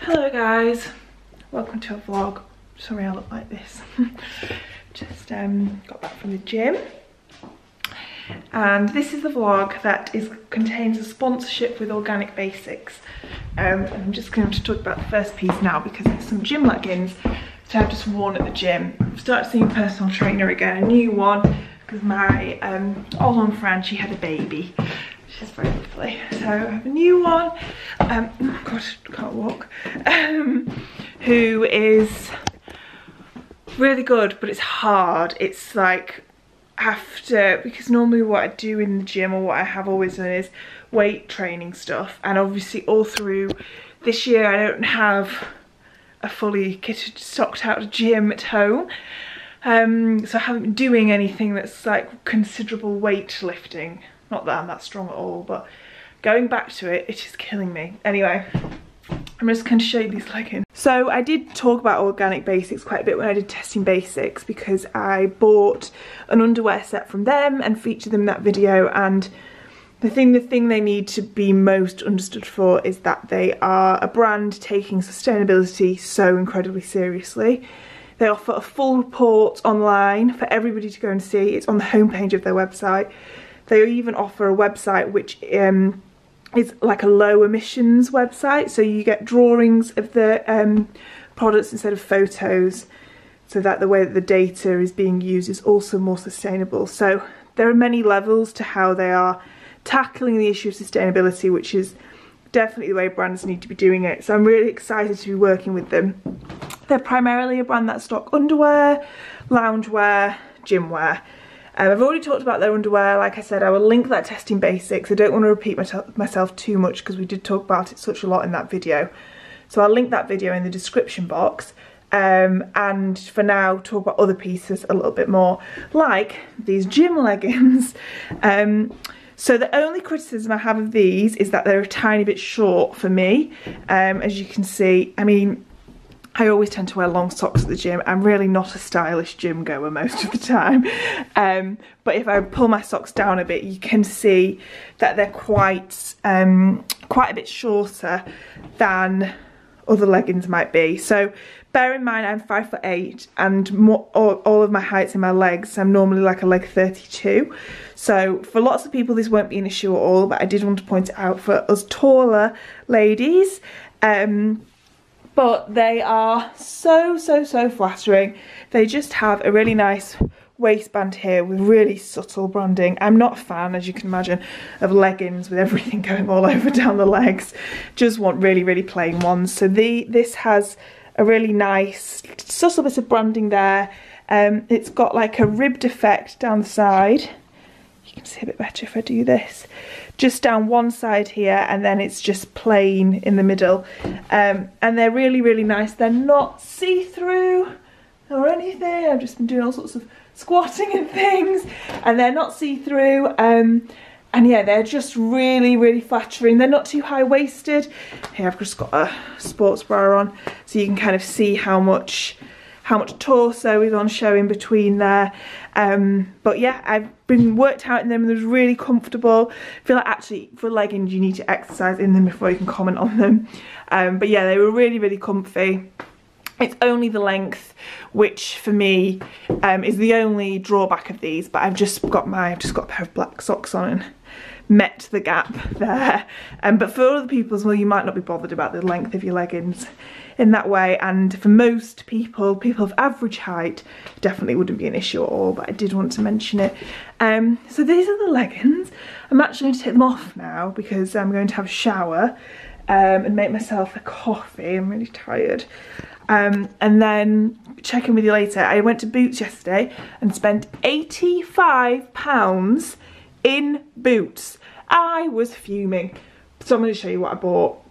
Hello guys, welcome to a vlog. Sorry I look like this. Just um, got back from the gym. And this is the vlog that is contains a sponsorship with Organic Basics. Um, I'm just going to talk about the first piece now because it's some gym leggings that I've just worn at the gym. I've started seeing a personal trainer again, a new one, because my um, old friend, she had a baby. She's very lovely. So I have a new one. Um, oh gosh, can't walk. Um, who is really good, but it's hard. It's like after, because normally what I do in the gym or what I have always done is weight training stuff. And obviously all through this year, I don't have a fully kitted, stocked out gym at home. Um, so I haven't been doing anything that's like considerable weight lifting. Not that I'm that strong at all, but going back to it, it is killing me. Anyway, I'm just going to show you these leggings. So I did talk about organic basics quite a bit when I did testing basics because I bought an underwear set from them and featured them in that video and the thing the thing they need to be most understood for is that they are a brand taking sustainability so incredibly seriously. They offer a full report online for everybody to go and see. It's on the homepage of their website. They even offer a website which um, is like a low emissions website. So you get drawings of the um, products instead of photos so that the way that the data is being used is also more sustainable. So there are many levels to how they are tackling the issue of sustainability, which is definitely the way brands need to be doing it. So I'm really excited to be working with them. They're primarily a brand that stock underwear, loungewear, gym wear. Um, I've already talked about their underwear, like I said, I will link that testing basics. I don't want to repeat myself too much because we did talk about it such a lot in that video. So I'll link that video in the description box. Um, and for now, talk about other pieces a little bit more, like these gym leggings. Um, so the only criticism I have of these is that they're a tiny bit short for me. Um, as you can see, I mean, I always tend to wear long socks at the gym. I'm really not a stylish gym goer most of the time. Um, but if I pull my socks down a bit, you can see that they're quite, um, quite a bit shorter than other leggings might be. So bear in mind I'm five foot eight and more, all, all, of my heights in my legs, I'm normally like a leg 32. So for lots of people this won't be an issue at all, but I did want to point it out for us taller ladies. Um, but they are so, so, so flattering. They just have a really nice waistband here with really subtle branding. I'm not a fan, as you can imagine, of leggings with everything going all over down the legs. Just want really, really plain ones. So the this has a really nice subtle bit of branding there. Um, it's got like a ribbed effect down the side. You can see a bit better if I do this just down one side here and then it's just plain in the middle. Um, and they're really really nice. They're not see-through or anything. I've just been doing all sorts of squatting and things and they're not see-through. Um, and yeah they're just really really flattering. They're not too high-waisted. Here I've just got a sports bra on so you can kind of see how much how much torso is on show in between there. Um, but yeah, I've been worked out in them and they're really comfortable. I feel like actually for leggings you need to exercise in them before you can comment on them. Um, but yeah, they were really, really comfy. It's only the length, which for me um, is the only drawback of these, but I've just got my, I've just got a pair of black socks on and met the gap there. Um, but for other people as well, you might not be bothered about the length of your leggings in that way and for most people, people of average height, definitely wouldn't be an issue at all but I did want to mention it. Um, so these are the leggings. I'm actually going to take them off now because I'm going to have a shower um, and make myself a coffee. I'm really tired. Um, and then check in with you later. I went to Boots yesterday and spent £85 in Boots. I was fuming. So I'm going to show you what I bought.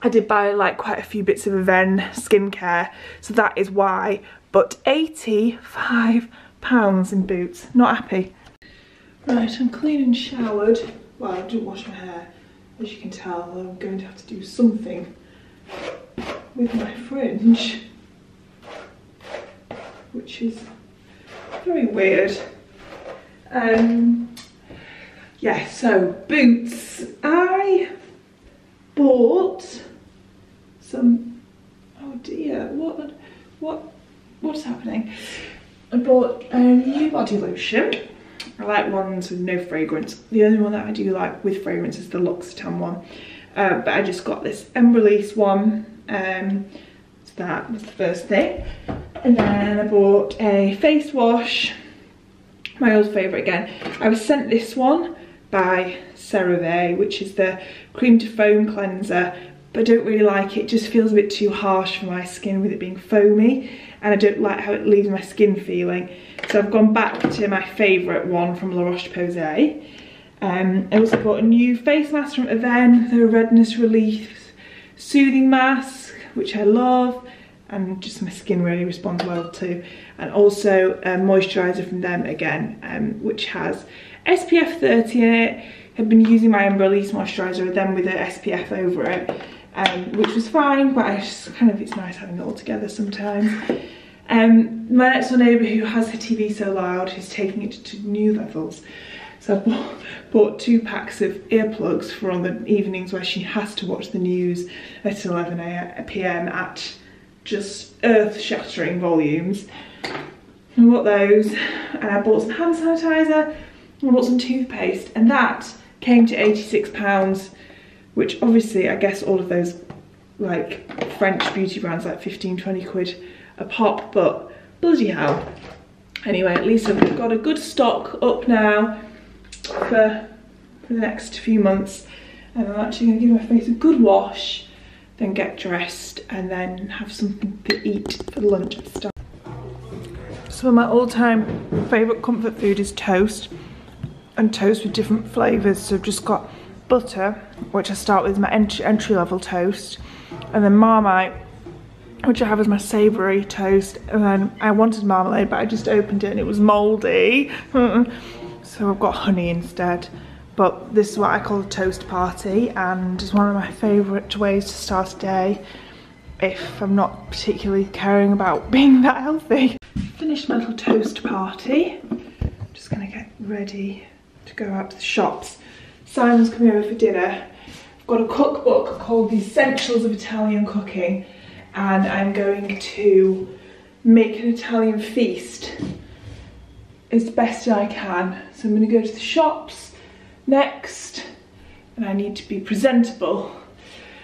I did buy like quite a few bits of Avène skincare, so that is why. But 85 pounds in boots, not happy. Right, I'm clean and showered. Well, I didn't wash my hair. As you can tell, I'm going to have to do something with my fringe, which is very weird. Um, yeah, so boots. I bought some Oh dear, what, what, what's happening? I bought a new body lotion. I like ones with no fragrance. The only one that I do like with fragrance is the L'Occitane one. Uh, but I just got this Embryolisse one. Um, so that was the first thing. And then I bought a face wash. My old favourite again. I was sent this one by CeraVe, which is the cream to foam cleanser but I don't really like it. It just feels a bit too harsh for my skin with it being foamy and I don't like how it leaves my skin feeling. So I've gone back to my favourite one from La Roche-Posay. Um, I also bought a new face mask from Avène, the Redness Relief Soothing Mask, which I love and just my skin really responds well to. And also a moisturiser from them again, um, which has SPF 30 in it. I've been using my Embryolisse moisturiser then with the SPF over it um, which was fine, but I just kind of, it's nice having it all together sometimes. Um, my next door neighbour who has her TV so loud is taking it to new levels. So I bought, bought two packs of earplugs for on the evenings where she has to watch the news at 11 p.m. at just earth-shattering volumes. I bought those and I bought some hand sanitizer I bought some toothpaste and that came to 86 pounds which obviously I guess all of those like French beauty brands like 15, 20 quid a pop, but bloody hell. Anyway, at least I've got a good stock up now for, for the next few months. And I'm actually gonna give my face a good wash, then get dressed and then have something to eat for lunch and stuff. So my all-time favourite comfort food is toast and toast with different flavours. So I've just got butter, which I start with my entry, entry level toast, and then Marmite, which I have as my savoury toast, and then I wanted marmalade, but I just opened it and it was mouldy, so I've got honey instead. But this is what I call a toast party, and it's one of my favourite ways to start a day if I'm not particularly caring about being that healthy. Finished my little toast party. just gonna get ready to go out to the shops. Simon's coming over for dinner. I've got a cookbook called The Essentials of Italian Cooking and I'm going to make an Italian feast as best I can. So I'm going to go to the shops next and I need to be presentable.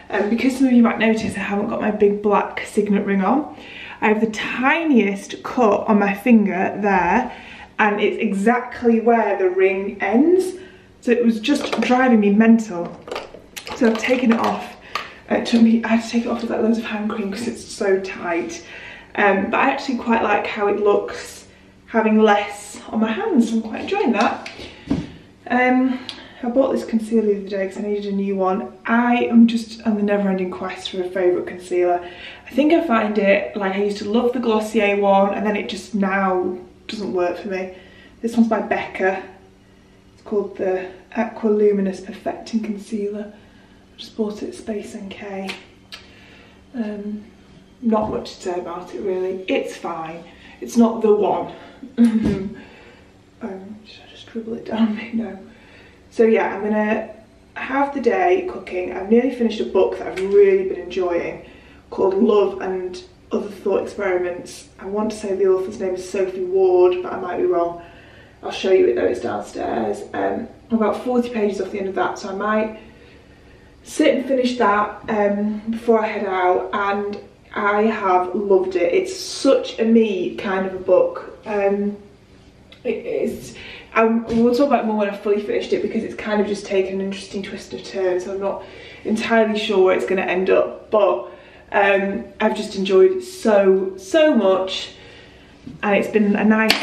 Um, because some of you might notice I haven't got my big black signet ring on. I have the tiniest cut on my finger there and it's exactly where the ring ends. So it was just driving me mental. So I've taken it off. It took me, I had to take it off with like loads of hand cream because it's so tight. Um, but I actually quite like how it looks having less on my hands. I'm quite enjoying that. Um, I bought this concealer the other day because I needed a new one. I am just on the never-ending quest for a favourite concealer. I think I find it, like I used to love the Glossier one and then it just now doesn't work for me. This one's by Becca called the Aqua Luminous Perfecting Concealer. I just bought it at Space NK. Um, not much to say about it really. It's fine. It's not the one. um, should I just dribble it down? No. So yeah, I'm gonna have the day cooking. I've nearly finished a book that I've really been enjoying called Love and Other Thought Experiments. I want to say the author's name is Sophie Ward, but I might be wrong. I'll show you it though, it's downstairs. Um, about 40 pages off the end of that, so I might sit and finish that um, before I head out and I have loved it. It's such a me kind of a book. Um, it is, I, we'll talk about more when I've fully finished it because it's kind of just taken an interesting twist of turn so I'm not entirely sure where it's going to end up but um, I've just enjoyed so, so much and it's been a nice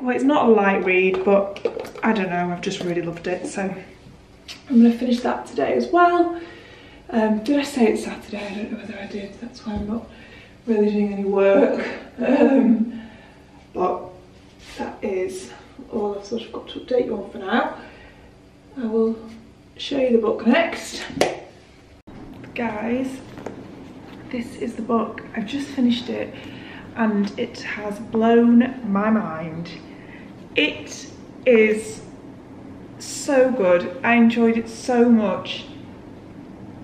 well it's not a light read but I don't know I've just really loved it so. I'm going to finish that today as well. Um, did I say it's Saturday? I don't know whether I did that's why I'm not really doing any work. Um, but that is all I've sort of got to update you on for now. I will show you the book next. Guys this is the book. I've just finished it and it has blown my mind it is so good. I enjoyed it so much.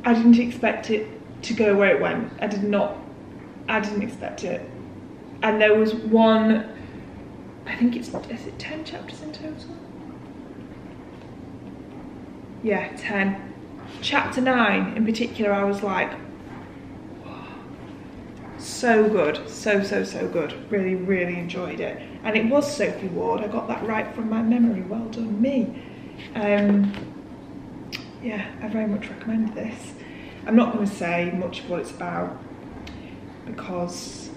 I didn't expect it to go where it went. I did not I didn't expect it. And there was one, I think it's, is it 10 chapters in total? Yeah, 10. Chapter 9 in particular, I was like, so good, so, so, so good. Really, really enjoyed it. And it was Sophie Ward, I got that right from my memory, well done me. Um, yeah, I very much recommend this. I'm not going to say much of what it's about because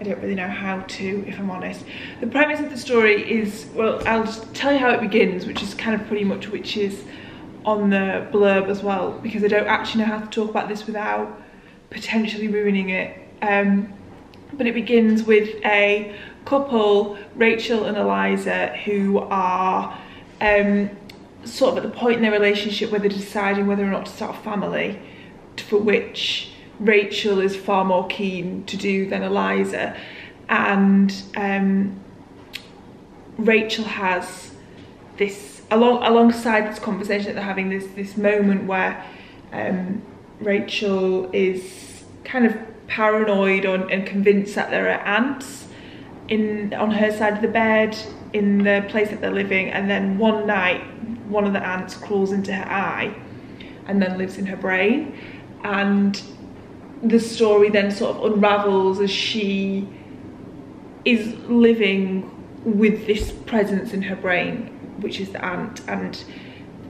I don't really know how to, if I'm honest. The premise of the story is, well, I'll just tell you how it begins, which is kind of pretty much which is on the blurb as well, because I don't actually know how to talk about this without potentially ruining it. Um, but it begins with a couple, Rachel and Eliza, who are um, sort of at the point in their relationship where they're deciding whether or not to start a family, for which Rachel is far more keen to do than Eliza. And um, Rachel has this, along alongside this conversation that they're having, this, this moment where um, Rachel is kind of paranoid on, and convinced that there are ants in on her side of the bed in the place that they're living and then one night one of the ants crawls into her eye and then lives in her brain. And the story then sort of unravels as she is living with this presence in her brain which is the ant and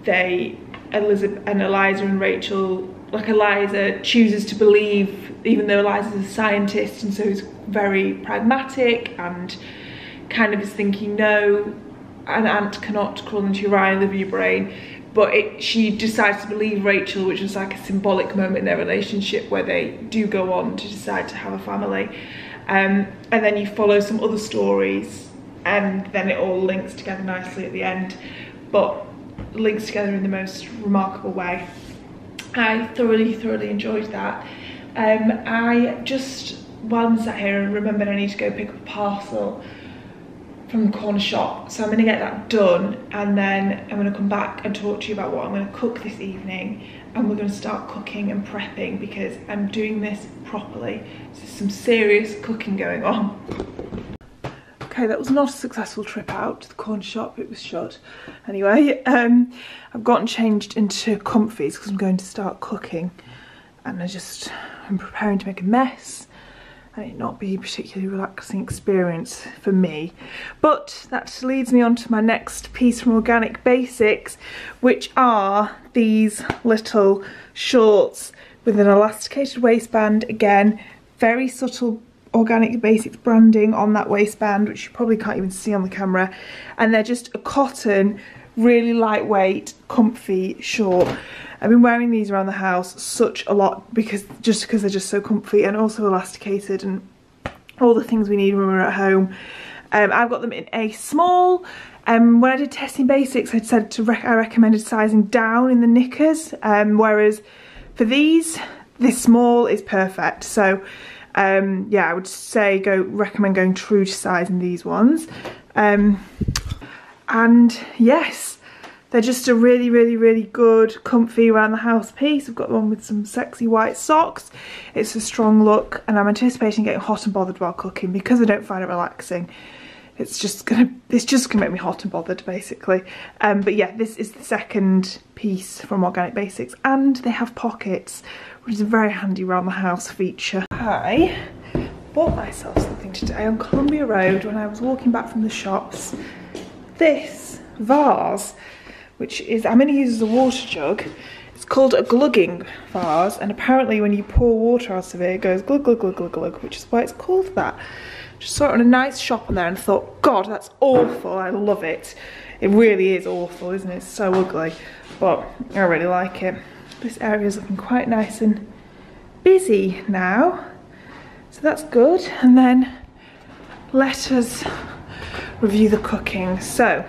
they Elizabeth and Eliza and Rachel like Eliza chooses to believe even though Eliza's a scientist and so is very pragmatic and kind of is thinking no an ant cannot crawl into your eye and live your brain. But it, she decides to believe Rachel which was like a symbolic moment in their relationship where they do go on to decide to have a family. Um, and then you follow some other stories and then it all links together nicely at the end but links together in the most remarkable way I thoroughly thoroughly enjoyed that um, I just while I'm sat here remembered I need to go pick up a parcel from the corner shop. So I'm gonna get that done and then I'm gonna come back and talk to you about what I'm gonna cook this evening and we're gonna start cooking and prepping because I'm doing this properly. So some serious cooking going on. Okay, that was not a successful trip out to the corner shop, it was shut. Anyway, um, I've gotten changed into comfies because I'm going to start cooking and I just, I'm preparing to make a mess and it not be a particularly relaxing experience for me. But that leads me on to my next piece from Organic Basics, which are these little shorts with an elasticated waistband. Again, very subtle Organic Basics branding on that waistband, which you probably can't even see on the camera. And they're just a cotton, really lightweight, comfy short. I've been wearing these around the house such a lot because just because they're just so comfy and also elasticated and all the things we need when we're at home. Um, I've got them in a small. Um, when I did testing basics, I said to rec I recommended sizing down in the knickers, um, whereas for these, this small is perfect. So um, yeah, I would say go recommend going true to size in these ones. Um, and yes, they're just a really, really, really good, comfy around the house piece. I've got one with some sexy white socks. It's a strong look and I'm anticipating getting hot and bothered while cooking because I don't find it relaxing. It's just gonna, it's just gonna make me hot and bothered basically. Um, but yeah, this is the second piece from Organic Basics and they have pockets, which is a very handy around the house feature. I bought myself something today on Columbia Road when I was walking back from the shops. This vase which is, I'm to use as a water jug. It's called a glugging vase, and apparently when you pour water out of it, it goes glug, glug, glug, glug, glug, which is why it's called that. Just saw it on a nice shop on there and thought, God, that's awful, I love it. It really is awful, isn't it? It's so ugly, but I really like it. This area is looking quite nice and busy now, so that's good. And then let us review the cooking. So,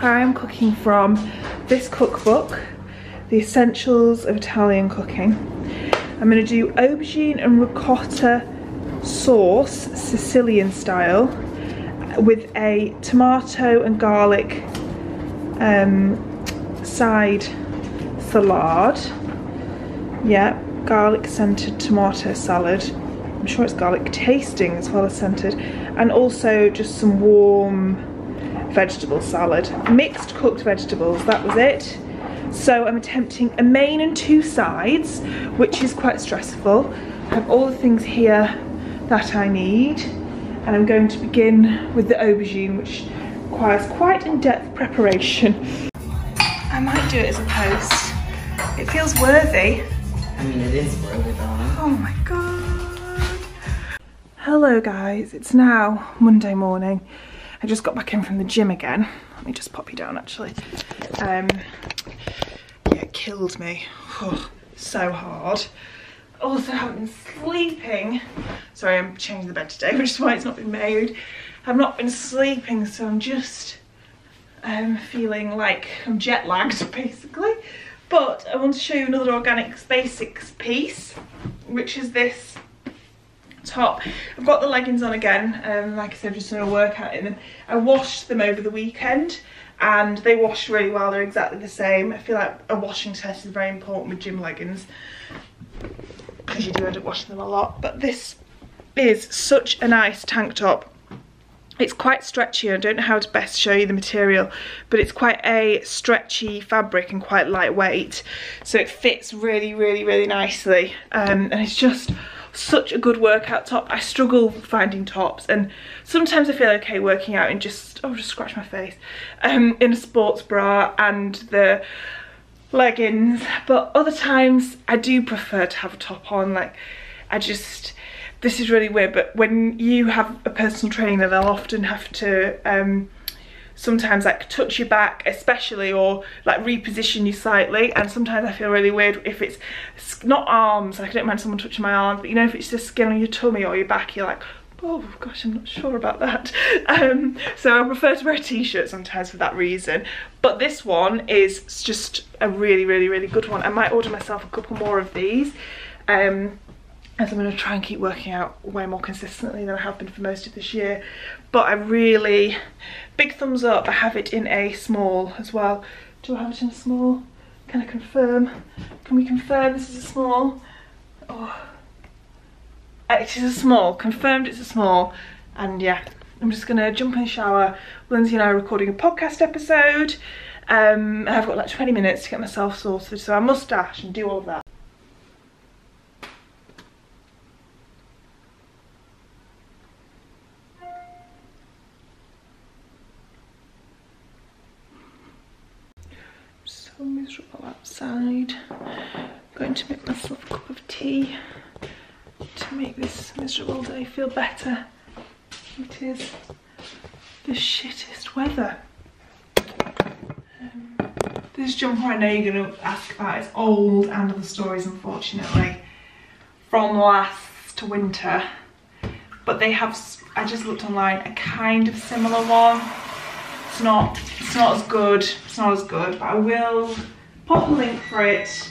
I am cooking from this cookbook, The Essentials of Italian Cooking. I'm going to do aubergine and ricotta sauce, Sicilian style, with a tomato and garlic um, side salad. Yeah, garlic scented tomato salad. I'm sure it's garlic tasting as well as scented. And also just some warm vegetable salad. Mixed cooked vegetables, that was it. So I'm attempting a main and two sides, which is quite stressful. I have all the things here that I need. And I'm going to begin with the aubergine, which requires quite in-depth preparation. I might do it as a post. It feels worthy. I mean, it is worthy. Oh my god. Hello guys, it's now Monday morning. I just got back in from the gym again. Let me just pop you down actually. Um, yeah, it killed me. Oh, so hard. Also I haven't been sleeping. Sorry, I'm changing the bed today, which is why it's not been made. I've not been sleeping, so I'm just um, feeling like I'm jet lagged basically. But I want to show you another Organics Basics piece, which is this top. I've got the leggings on again, um, like I said, just doing a workout in them. I washed them over the weekend and they washed really well, they're exactly the same. I feel like a washing test is very important with gym leggings because you do end up washing them a lot. But this is such a nice tank top it's quite stretchy I don't know how to best show you the material but it's quite a stretchy fabric and quite lightweight so it fits really really really nicely um, and it's just such a good workout top. I struggle finding tops and sometimes I feel okay working out in just oh just scratch my face um, in a sports bra and the leggings. But other times I do prefer to have a top on like I just this is really weird, but when you have a personal trainer, they'll often have to um, sometimes like touch your back especially or like reposition you slightly. And sometimes I feel really weird if it's not arms like I don't mind someone touching my arms but you know if it's just skin on your tummy or your back you're like oh gosh I'm not sure about that. Um, so I prefer to wear a t-shirt sometimes for that reason. But this one is just a really really really good one. I might order myself a couple more of these. Um, as I'm going to try and keep working out way more consistently than I have been for most of this year. But I really, big thumbs up, I have it in a small as well. Do I have it in a small? Can I confirm? Can we confirm this is a small? Oh, it is a small, confirmed it's a small. And yeah, I'm just going to jump in the shower. Lindsay and I are recording a podcast episode. Um, I've got like 20 minutes to get myself sorted, so I must dash and do all of that. Miserable outside. I'm going to make myself a cup of tea to make this miserable day feel better. It is the shittest weather. Um, this jumper I know you're going to ask about is old and other stories unfortunately from last to winter but they have I just looked online a kind of similar one it's not it's not as good it's not as good but I will pop a link for it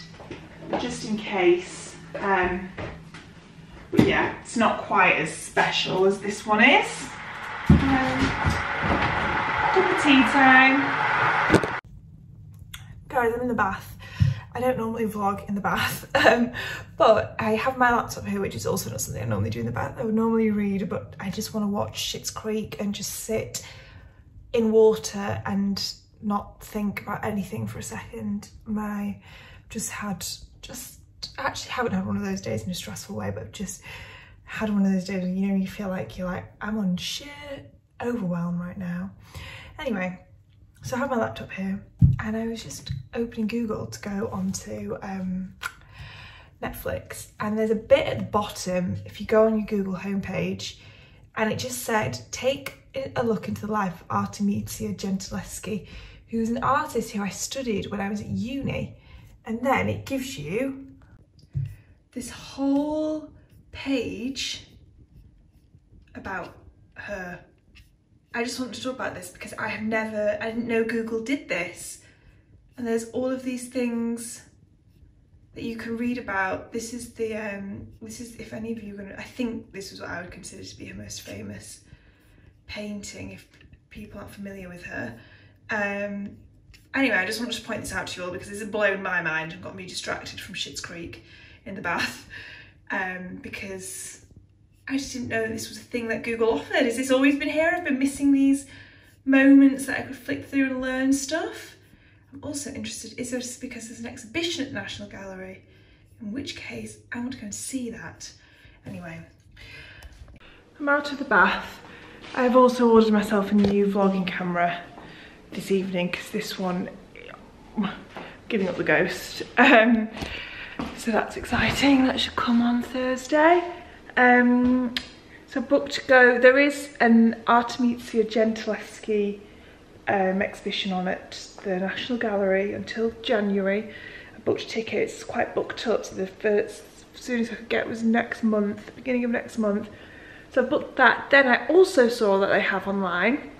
just in case. Um, but yeah, it's not quite as special as this one is. Um, tea time. Guys, I'm in the bath. I don't normally vlog in the bath, um, but I have my laptop here, which is also not something I normally do in the bath. I would normally read, but I just want to watch Schitt's Creek and just sit in water and not think about anything for a second. My just had just actually haven't had one of those days in a stressful way, but just had one of those days where you know you feel like you're like I'm on sheer overwhelm right now. Anyway, so I have my laptop here and I was just opening Google to go onto um, Netflix and there's a bit at the bottom if you go on your Google homepage and it just said take a look into the life of Artemisia Gentileschi who's an artist who I studied when I was at uni. And then it gives you this whole page about her. I just want to talk about this because I have never, I didn't know Google did this. And there's all of these things that you can read about. This is the, um, this is, if any of you are gonna, I think this is what I would consider to be her most famous painting, if people aren't familiar with her. Um, anyway, I just wanted to point this out to you all because it's blown my mind and got me distracted from Schitt's Creek in the bath um, because I just didn't know that this was a thing that Google offered. Has this always been here? I've been missing these moments that I could flick through and learn stuff. I'm also interested, is this because there's an exhibition at the National Gallery? In which case, I want to go and see that. Anyway, I'm out of the bath. I've also ordered myself a new vlogging camera this evening because this one, giving up the ghost. Um, so that's exciting. That should come on Thursday. Um, so booked to go. There is an Artemisia Gentileschi um, exhibition on at the National Gallery until January. I booked tickets, quite booked up. So the first, soonest I could get was next month, beginning of next month. So I booked that. Then I also saw that they have online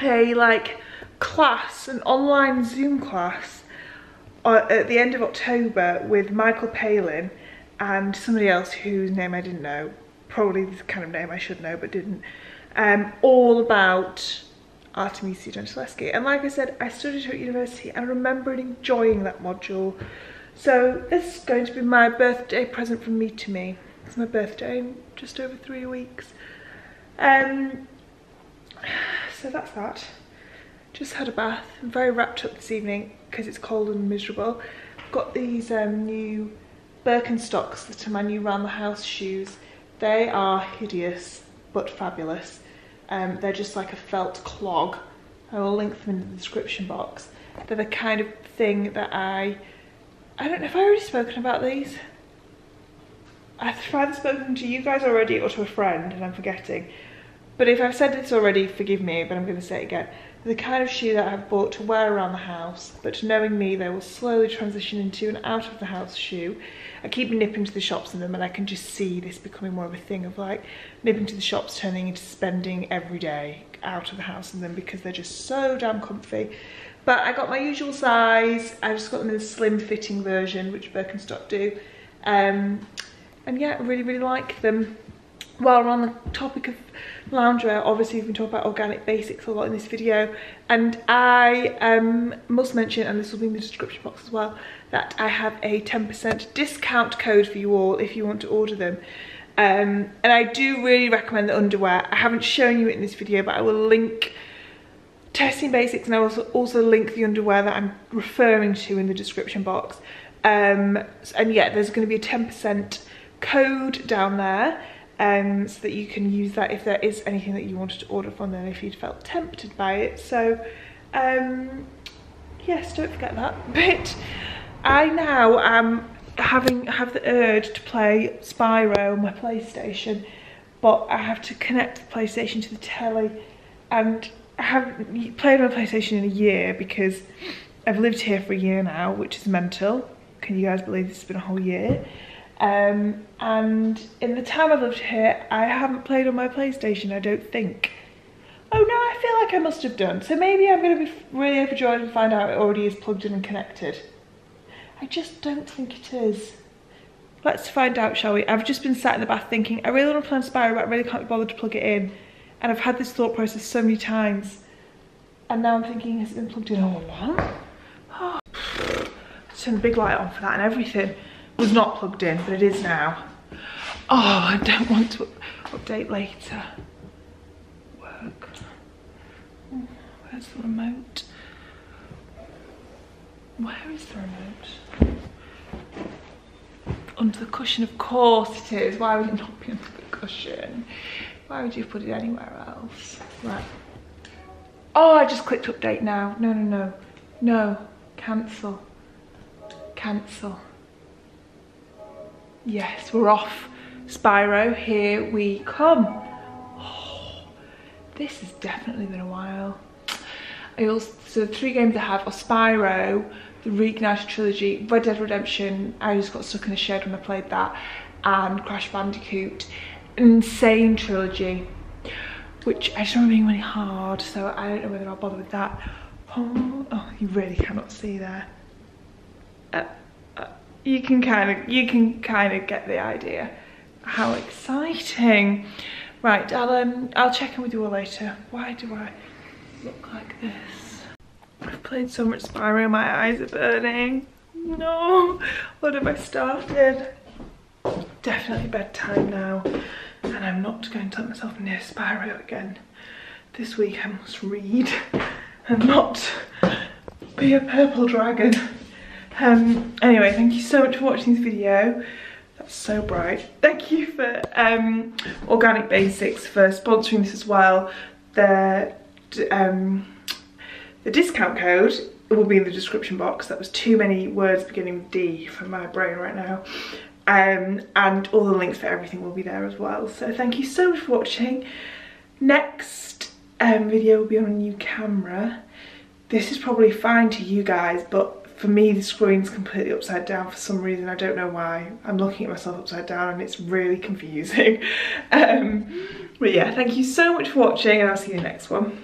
a like class, an online Zoom class uh, at the end of October with Michael Palin and somebody else whose name I didn't know, probably the kind of name I should know but didn't, um, all about Artemisia Gentileschi. And like I said, I studied at university and I remember enjoying that module. So this is going to be my birthday present from me to me. It's my birthday in just over three weeks. Um, so that's that. Just had a bath. I'm very wrapped up this evening because it's cold and miserable. Got these um, new Birkenstocks that are my new round the house shoes. They are hideous but fabulous. Um, they're just like a felt clog. I will link them in the description box. They're the kind of thing that I, I don't know if I've already spoken about these. I've either spoken to you guys already or to a friend and I'm forgetting. But if I've said this already, forgive me, but I'm going to say it again. The kind of shoe that I've bought to wear around the house, but knowing me, they will slowly transition into an out of the house shoe. I keep nipping to the shops in them and I can just see this becoming more of a thing of like nipping to the shops turning into spending every day out of the house in them because they're just so damn comfy. But I got my usual size. I just got them in a slim fitting version, which Birkenstock do. Um, and yeah, I really, really like them. While we're on the topic of loungewear, obviously we've been talking about organic basics a lot in this video, and I um, must mention, and this will be in the description box as well, that I have a 10% discount code for you all if you want to order them. Um, and I do really recommend the underwear. I haven't shown you it in this video, but I will link testing basics and I will also link the underwear that I'm referring to in the description box. Um, and yeah, there's going to be a 10% code down there um, so that you can use that if there is anything that you wanted to order from them if you'd felt tempted by it. So um, yes, don't forget that. But I now am having have the urge to play Spyro on my PlayStation, but I have to connect the PlayStation to the telly and I haven't played my PlayStation in a year because I've lived here for a year now, which is mental. Can you guys believe this has been a whole year? Um, and in the time I've lived here, I haven't played on my PlayStation, I don't think. Oh no, I feel like I must have done. So maybe I'm going to be really overjoyed and find out it already is plugged in and connected. I just don't think it is. Let's find out, shall we? I've just been sat in the bath thinking, I really want to play on Spyro, but I really can't be bothered to plug it in. And I've had this thought process so many times. And now I'm thinking, has it been plugged in all along? Oh. Turn the big light on for that and everything was not plugged in, but it is now. Oh, I don't want to update later. Work. Where's the remote? Where is the remote? Under the cushion, of course it is. Why would it not be under the cushion? Why would you put it anywhere else? Right. Oh, I just clicked update now. No, no, no. No. Cancel. Cancel. Yes, we're off. Spyro, here we come. Oh, this has definitely been a while. I also, so the three games I have are Spyro, the Reignited Trilogy, Red Dead Redemption, I just got stuck in the shed when I played that, and Crash Bandicoot. N. Sane Trilogy, which I just remember being really hard, so I don't know whether I'll bother with that. Oh, oh you really cannot see there. Uh, you can kind of you can kind of get the idea. How exciting. Right i'll um i'll check in with you all later. Why do i look like this? I've played so much spyro my eyes are burning. No what have i started? Definitely bedtime now and I'm not going to let myself near Spyro again. This week I must read and not be a purple dragon. Um, anyway, thank you so much for watching this video. That's so bright. Thank you for um, Organic Basics for sponsoring this as well. The, um, the discount code will be in the description box. That was too many words beginning with D for my brain right now. Um, and all the links for everything will be there as well. So thank you so much for watching. Next um, video will be on a new camera. This is probably fine to you guys, but for me the screen's completely upside down for some reason. I don't know why. I'm looking at myself upside down and it's really confusing. um, but yeah, thank you so much for watching and I'll see you in the next one.